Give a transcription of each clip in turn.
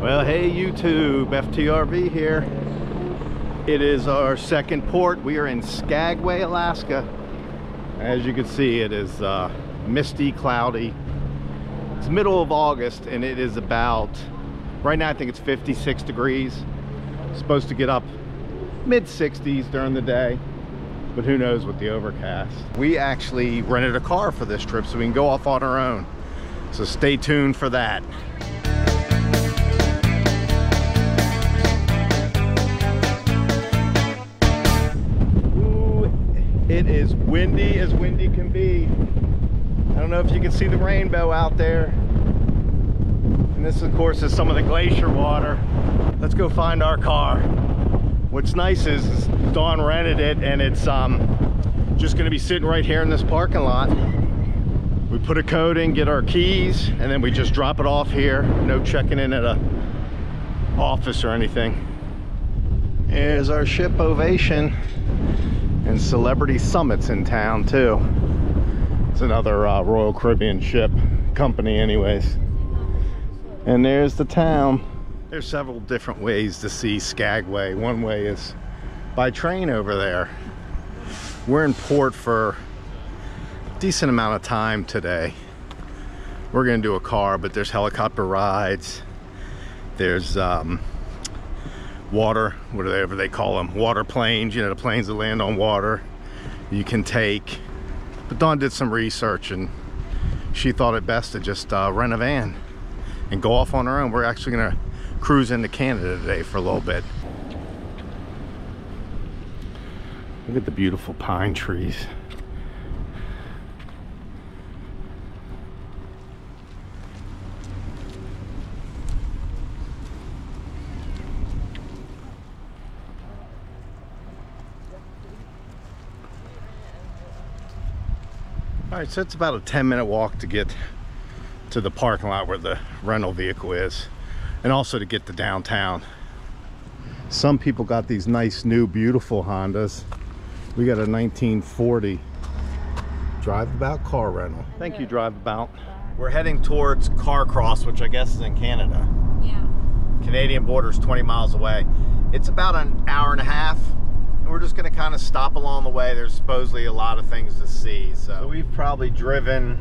Well, hey YouTube, FTRV here. It is our second port. We are in Skagway, Alaska. As you can see, it is uh, misty, cloudy. It's middle of August and it is about, right now I think it's 56 degrees. supposed to get up mid 60s during the day, but who knows with the overcast. We actually rented a car for this trip so we can go off on our own. So stay tuned for that. Know if you can see the rainbow out there. And this, of course, is some of the glacier water. Let's go find our car. What's nice is, Dawn rented it and it's um, just gonna be sitting right here in this parking lot. We put a code in, get our keys, and then we just drop it off here. No checking in at a office or anything. Here's our ship Ovation and Celebrity Summits in town too. It's another uh, Royal Caribbean ship company anyways. And there's the town. There's several different ways to see Skagway. One way is by train over there. We're in port for a decent amount of time today. We're gonna do a car, but there's helicopter rides. There's um, water, whatever they call them, water planes, you know, the planes that land on water you can take. But Dawn did some research and she thought it best to just uh, rent a van and go off on her own. We're actually gonna cruise into Canada today for a little bit. Look at the beautiful pine trees. All right, so it's about a 10 minute walk to get to the parking lot where the rental vehicle is and also to get to downtown. Some people got these nice new beautiful Hondas. We got a 1940 drive about car rental. Thank you drive about. We're heading towards Carcross, which I guess is in Canada. Yeah. Canadian border is 20 miles away. It's about an hour and a half and we're just gonna kind of stop along the way. There's supposedly a lot of things to see. So, so we've probably driven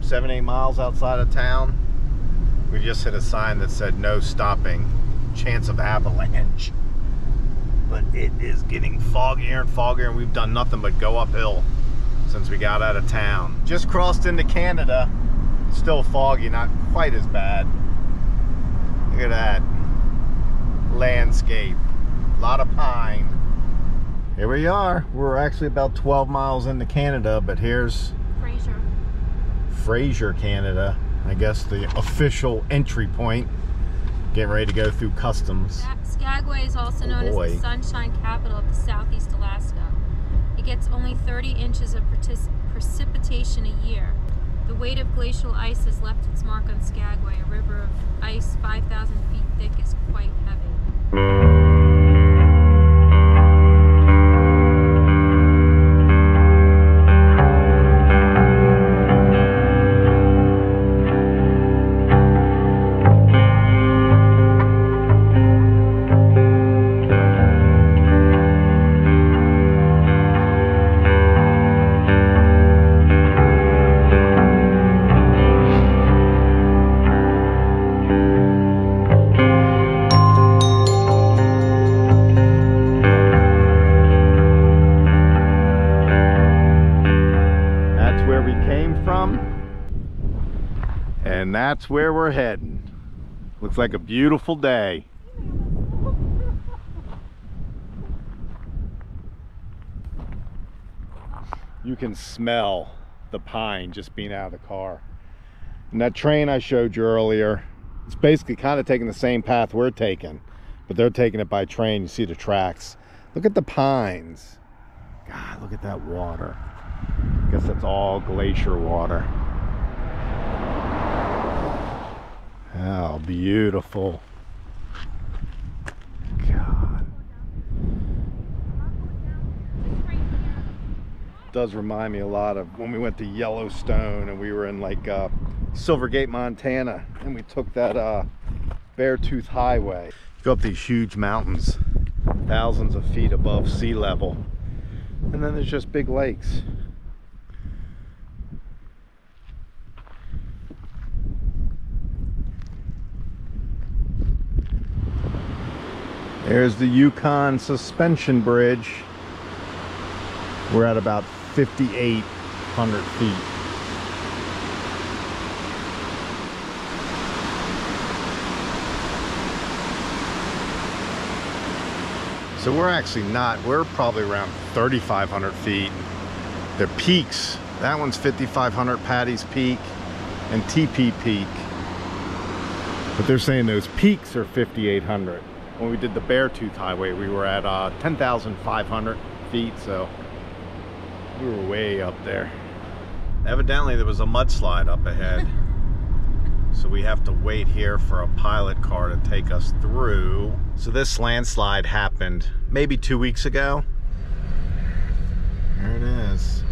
seven, eight miles outside of town. We just hit a sign that said no stopping, chance of avalanche. But it is getting foggier and foggier and we've done nothing but go uphill since we got out of town. Just crossed into Canada. Still foggy, not quite as bad. Look at that landscape. A lot of pine here we are. We're actually about 12 miles into Canada, but here's Fraser. Fraser, Canada. I guess the official entry point. Getting ready to go through customs. Skagway is also oh known boy. as the sunshine capital of the southeast Alaska. It gets only 30 inches of precipitation a year. The weight of glacial ice has left its mark on Skagway. A river of ice 5,000 feet thick is quite heavy. That's where we're heading. Looks like a beautiful day. You can smell the pine just being out of the car. And that train I showed you earlier, it's basically kind of taking the same path we're taking, but they're taking it by train. You see the tracks. Look at the pines. God, look at that water. I guess that's all glacier water. How beautiful. God. Does remind me a lot of when we went to Yellowstone and we were in like uh, Silver Gate, Montana, and we took that uh, Beartooth Highway. Go up these huge mountains, thousands of feet above sea level. And then there's just big lakes. There's the Yukon Suspension Bridge. We're at about 5,800 feet. So we're actually not, we're probably around 3,500 feet. The peaks, that one's 5,500 Patty's Peak and TP Peak. But they're saying those peaks are 5,800. When we did the Beartooth Highway, we were at uh, 10,500 feet, so we were way up there. Evidently there was a mudslide up ahead. So we have to wait here for a pilot car to take us through. So this landslide happened maybe two weeks ago. There it is.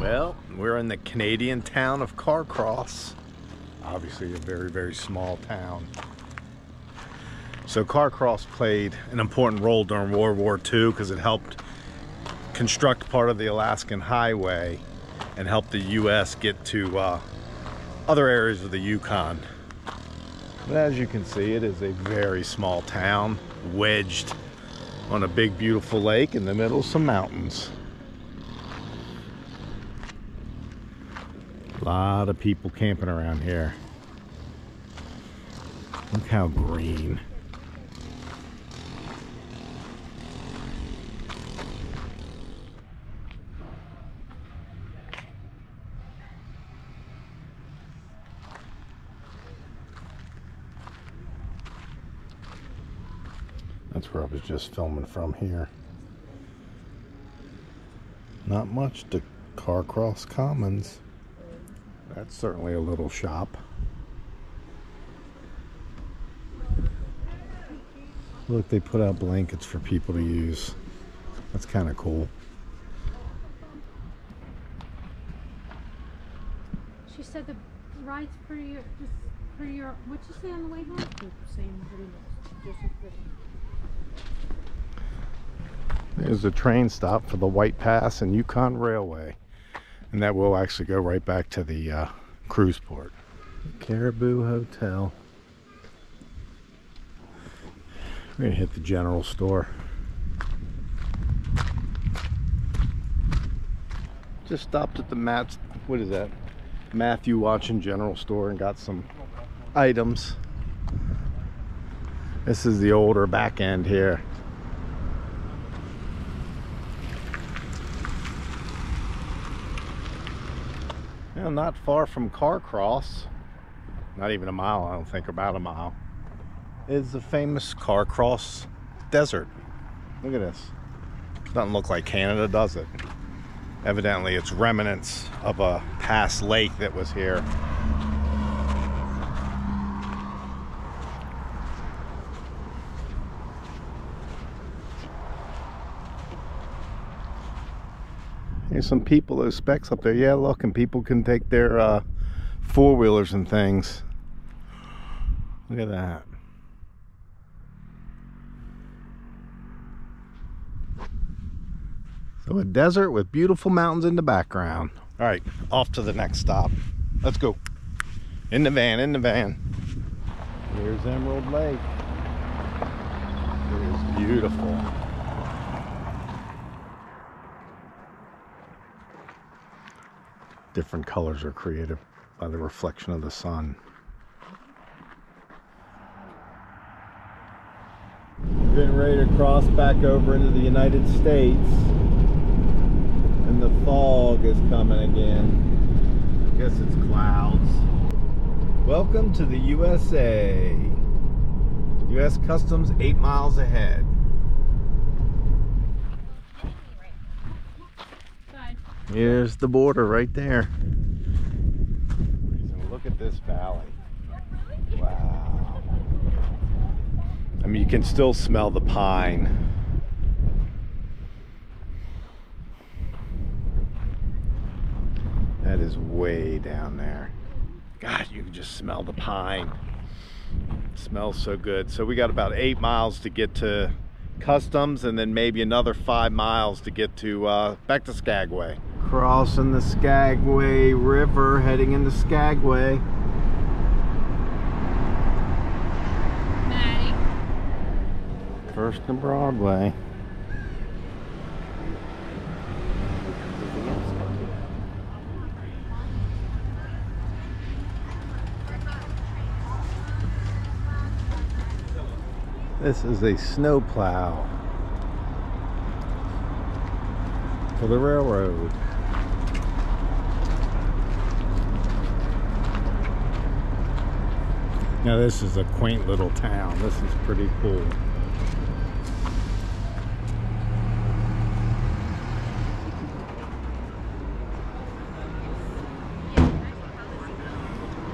Well, we're in the Canadian town of Carcross. Obviously a very, very small town. So Carcross played an important role during World War II because it helped construct part of the Alaskan Highway and help the U.S. get to uh, other areas of the Yukon. But as you can see, it is a very small town, wedged on a big, beautiful lake in the middle of some mountains. A lot of people camping around here. Look how green. That's where I was just filming from here. Not much to Carcross Commons. That's certainly a little shop. Look, they put out blankets for people to use. That's kind of cool. She said the ride's pretty, just pretty, what'd you say on the way home? Same, pretty much, just as pretty. There's a train stop for the White Pass and Yukon Railway. And that will actually go right back to the uh, cruise port. Caribou Hotel. We're gonna hit the general store. Just stopped at the Matt's, what is that? Matthew Watson General Store and got some items. This is the older back end here. Not far from Carcross, not even a mile, I don't think, about a mile, is the famous Carcross Desert. Look at this. Doesn't look like Canada, does it? Evidently, it's remnants of a past lake that was here. Some people, those specs up there. Yeah, look, and people can take their uh, four wheelers and things. Look at that. So a desert with beautiful mountains in the background. All right, off to the next stop. Let's go. In the van, in the van. Here's Emerald Lake. It is beautiful. Different colors are created by the reflection of the sun. Getting ready to cross back over into the United States and the fog is coming again. I guess it's clouds. Welcome to the USA. US Customs eight miles ahead. Here's the border right there. So look at this valley. Wow. I mean, you can still smell the pine. That is way down there. God, you can just smell the pine. It smells so good. So we got about eight miles to get to Customs and then maybe another five miles to get to uh, back to Skagway. Crossing the Skagway River, heading into Skagway. Maddie. First and Broadway. This is a snow plow for the railroad. Now this is a quaint little town. This is pretty cool.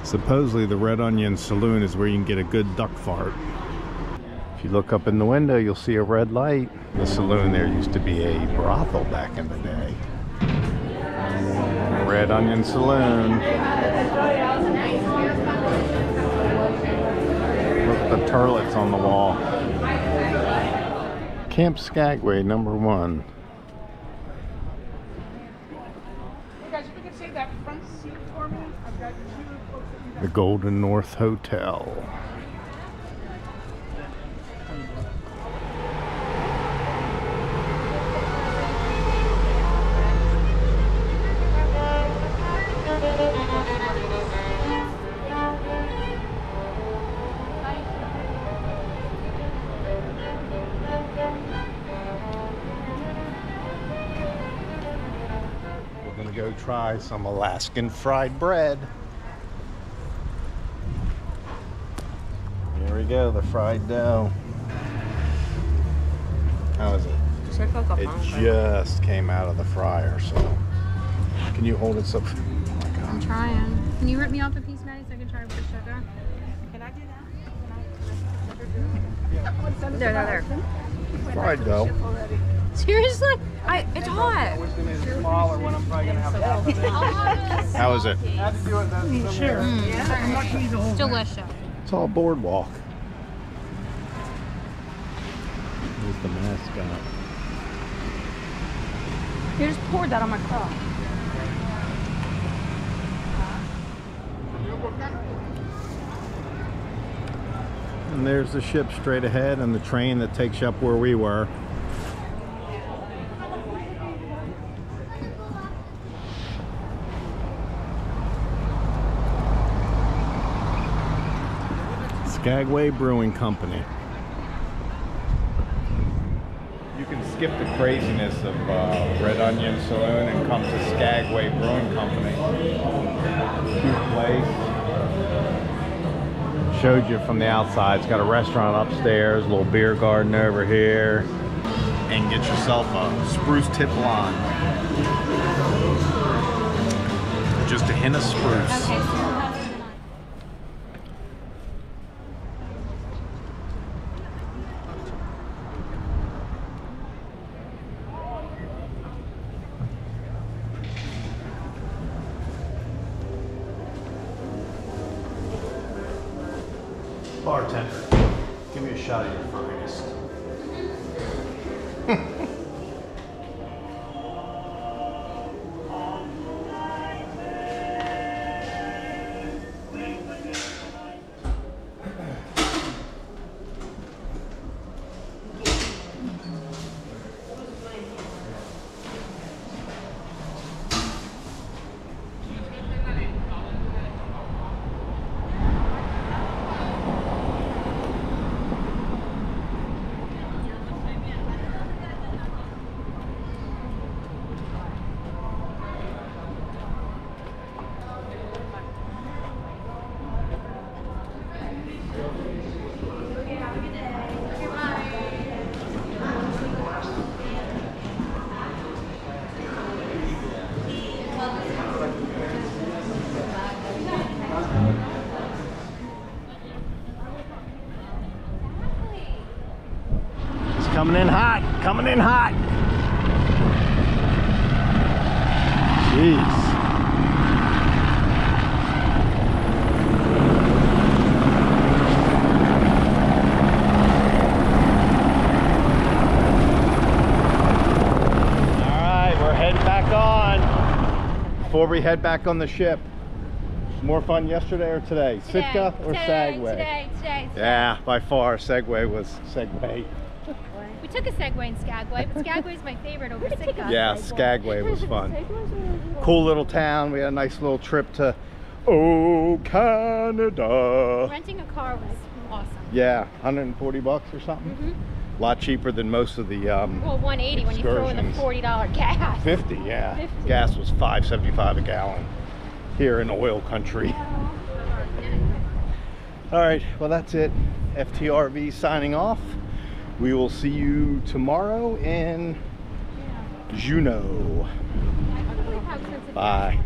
Supposedly the Red Onion Saloon is where you can get a good duck fart. If you look up in the window, you'll see a red light. The saloon there used to be a brothel back in the day. Red Onion Saloon. The turlets on the wall. Camp Skagway, number one. Hey guys, if you try some Alaskan fried bread. Here we go, the fried dough. How is it? It just came out of the fryer, so. Can you hold it so? Oh my I'm trying. Can you rip me off a piece, Maddie, so I can try with the sugar? Can I do that? There, there, there. Fried dough. Seriously? I, it's hot. Smaller one, I'm probably gonna have half of it. How is it? I have to do it the, mm, sure. Mm. I'm not gonna eat the whole It's delicious. It's all boardwalk. Here's the mascot. You just poured that on my car. And there's the ship straight ahead and the train that takes you up where we were. Skagway Brewing Company. You can skip the craziness of uh, Red Onion Saloon and come to Skagway Brewing Company. Cute place showed you from the outside. It's got a restaurant upstairs, a little beer garden over here. And get yourself a spruce tip lime. Just a hint of spruce. Okay, Bartender, give me a shot of your finest. Coming in hot, coming in hot. Jeez. before we head back on the ship. More fun yesterday or today? today Sitka or today, Segway? Today, today, today, Yeah, by far Segway was Segway. We took a Segway in Skagway, but Skagway is my favorite over Sitka. Yeah, Skagway was fun. Cool little town. We had a nice little trip to Oh Canada. Renting a car was awesome. Yeah, 140 bucks or something. Mm-hmm. A lot cheaper than most of the um, Well, 180 when you throw in the $40 gas. 50. Yeah, 50. gas was 5.75 a gallon here in oil country. All right, well that's it. FTRV signing off. We will see you tomorrow in Juneau. I can't believe how expensive gas Bye.